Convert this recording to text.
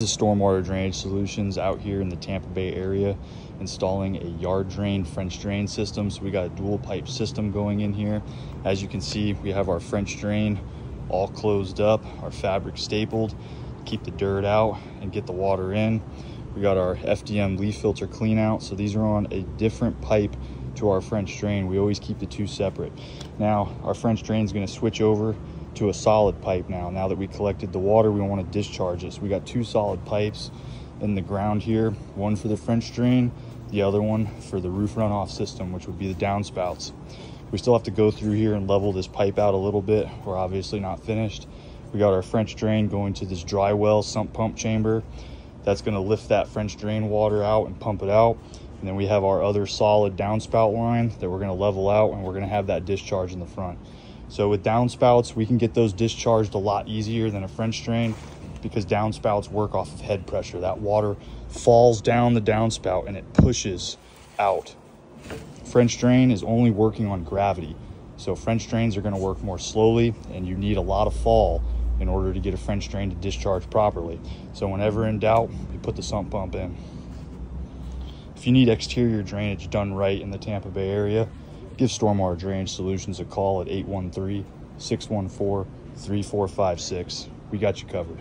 Is Stormwater Drainage Solutions out here in the Tampa Bay area installing a yard drain French drain system. So we got a dual pipe system going in here. As you can see, we have our French drain all closed up, our fabric stapled, to keep the dirt out and get the water in. We got our FDM leaf filter clean out. So these are on a different pipe to our French drain. We always keep the two separate. Now our French drain is gonna switch over to a solid pipe now. Now that we collected the water, we want to discharge. So we got two solid pipes in the ground here, one for the French drain, the other one for the roof runoff system, which would be the downspouts. We still have to go through here and level this pipe out a little bit. We're obviously not finished. We got our French drain going to this dry well sump pump chamber. That's gonna lift that French drain water out and pump it out. And then we have our other solid downspout line that we're gonna level out and we're gonna have that discharge in the front. So with downspouts, we can get those discharged a lot easier than a French drain because downspouts work off of head pressure. That water falls down the downspout and it pushes out. French drain is only working on gravity. So French drains are gonna work more slowly and you need a lot of fall in order to get a French drain to discharge properly. So whenever in doubt, you put the sump pump in. If you need exterior drainage done right in the Tampa Bay area, Give Stormwater Drainage Solutions a call at 813 614 3456. We got you covered.